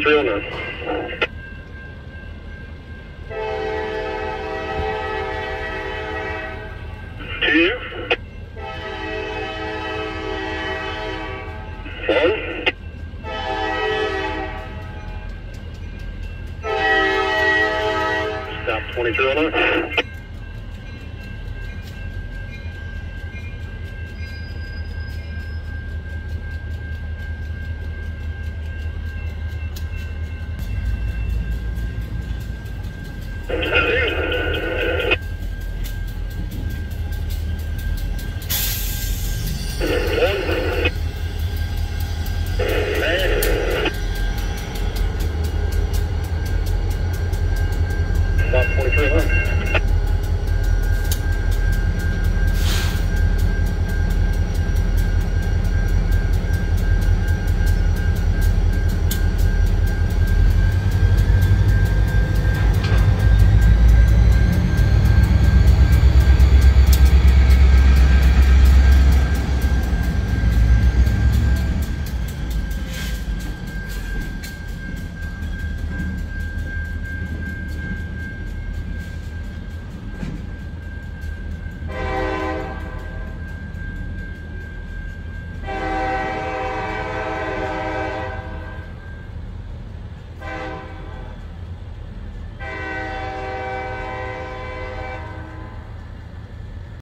2309. Two. One. Stop 2309. Yeah.